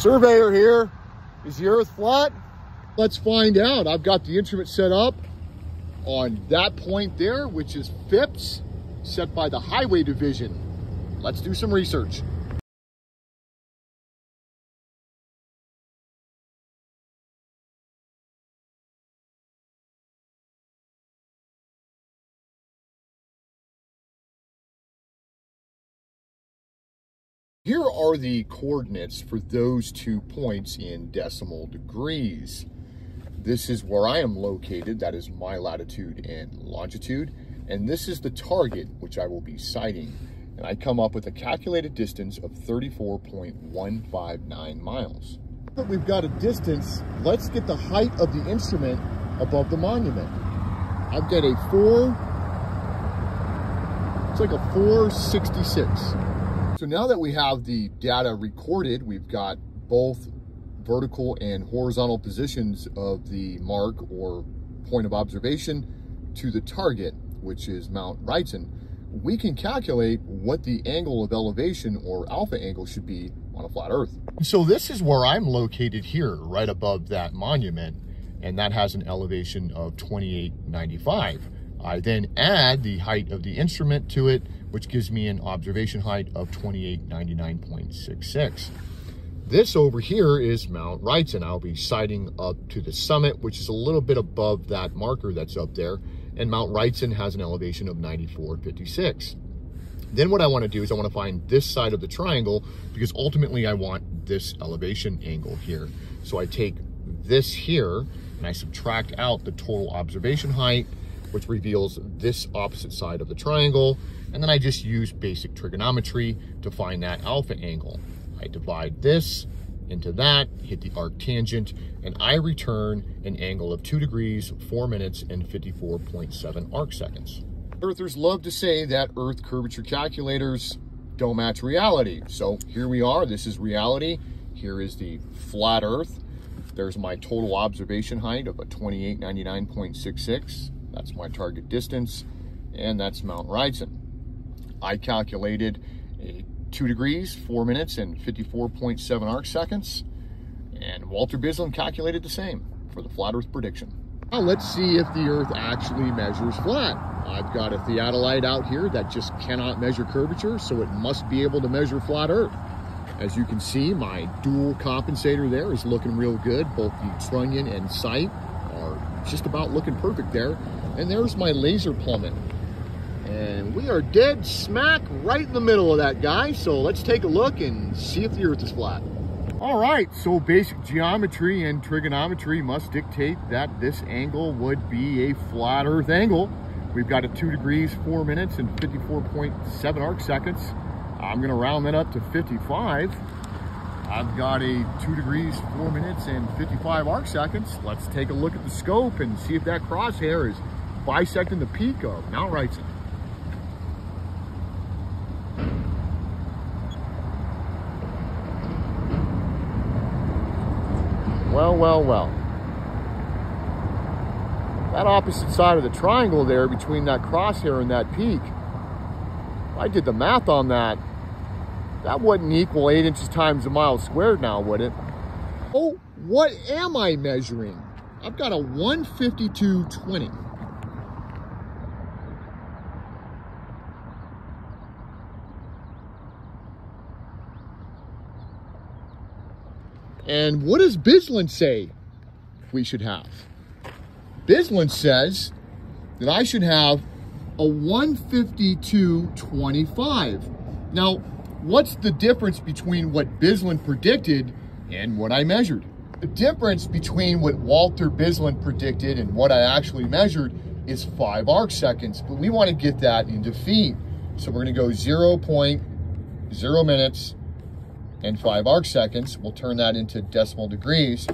Surveyor here. Is the earth flat? Let's find out. I've got the instrument set up on that point there, which is FIPS, set by the Highway Division. Let's do some research. Here are the coordinates for those two points in decimal degrees. This is where I am located, that is my latitude and longitude, and this is the target which I will be sighting. And I come up with a calculated distance of 34.159 miles. But we've got a distance, let's get the height of the instrument above the monument. I've got a four, it's like a 466. So now that we have the data recorded, we've got both vertical and horizontal positions of the mark or point of observation to the target, which is Mount Wrightson, we can calculate what the angle of elevation or alpha angle should be on a flat earth. So this is where I'm located here, right above that monument, and that has an elevation of 2895. I then add the height of the instrument to it, which gives me an observation height of 2899.66. This over here is Mount Wrightson. I'll be sighting up to the summit, which is a little bit above that marker that's up there. And Mount Wrightson has an elevation of 94.56. Then what I want to do is I want to find this side of the triangle because ultimately I want this elevation angle here. So I take this here and I subtract out the total observation height, which reveals this opposite side of the triangle. And then I just use basic trigonometry to find that alpha angle. I divide this into that, hit the arc tangent, and I return an angle of 2 degrees, 4 minutes, and 54.7 arc seconds. Earthers love to say that Earth curvature calculators don't match reality. So here we are, this is reality. Here is the flat Earth. There's my total observation height of a 2899.66. That's my target distance, and that's Mount Wrightson. I calculated a 2 degrees, 4 minutes, and 54.7 arc seconds. And Walter Bislin calculated the same for the flat Earth prediction. Now let's see if the Earth actually measures flat. I've got a theodolite out here that just cannot measure curvature, so it must be able to measure flat Earth. As you can see, my dual compensator there is looking real good. Both the trunnion and sight are just about looking perfect there. And there's my laser plummet. And we are dead smack right in the middle of that guy. So let's take a look and see if the earth is flat. All right, so basic geometry and trigonometry must dictate that this angle would be a flat earth angle. We've got a two degrees, four minutes and 54.7 arc seconds. I'm gonna round that up to 55. I've got a two degrees, four minutes and 55 arc seconds. Let's take a look at the scope and see if that crosshair is bisecting the peak of Mount Wrightson. Well, well, well. That opposite side of the triangle there between that crosshair and that peak, I did the math on that. That wouldn't equal eight inches times a mile squared now, would it? Oh, what am I measuring? I've got a 152.20. And what does Bislin say we should have? Bislin says that I should have a 152.25. Now, what's the difference between what Bislin predicted and what I measured? The difference between what Walter Bislin predicted and what I actually measured is five arc seconds, but we want to get that into feet. So we're going to go 0 0.0 minutes and five arc seconds. We'll turn that into decimal degrees.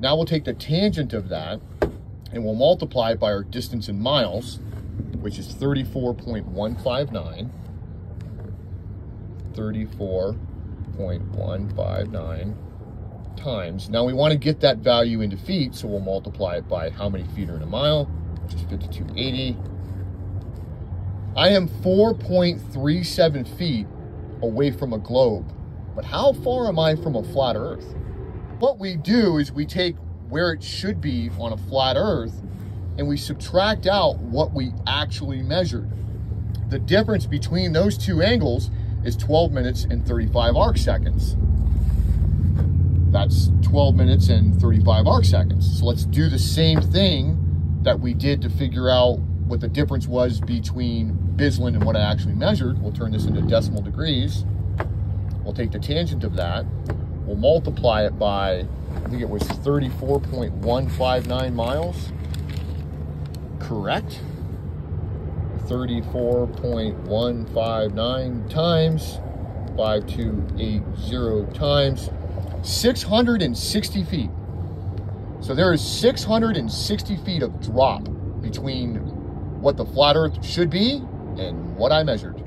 Now we'll take the tangent of that and we'll multiply it by our distance in miles, which is 34.159. 34.159 times. Now we want to get that value into feet, so we'll multiply it by how many feet are in a mile, which is 5280. I am 4.37 feet away from a globe, but how far am I from a flat earth? What we do is we take where it should be on a flat earth and we subtract out what we actually measured. The difference between those two angles is 12 minutes and 35 arc seconds. That's 12 minutes and 35 arc seconds. So let's do the same thing that we did to figure out what the difference was between Bislin and what I actually measured. We'll turn this into decimal degrees. We'll take the tangent of that. We'll multiply it by, I think it was 34.159 miles. Correct? 34.159 times 5280 times 660 feet. So there is 660 feet of drop between what the flat earth should be and what I measured.